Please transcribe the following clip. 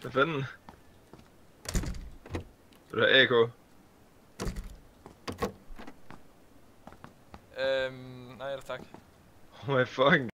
Hvad fanden? Vil du have AK? Øhm, nej, tak. Oh my fucking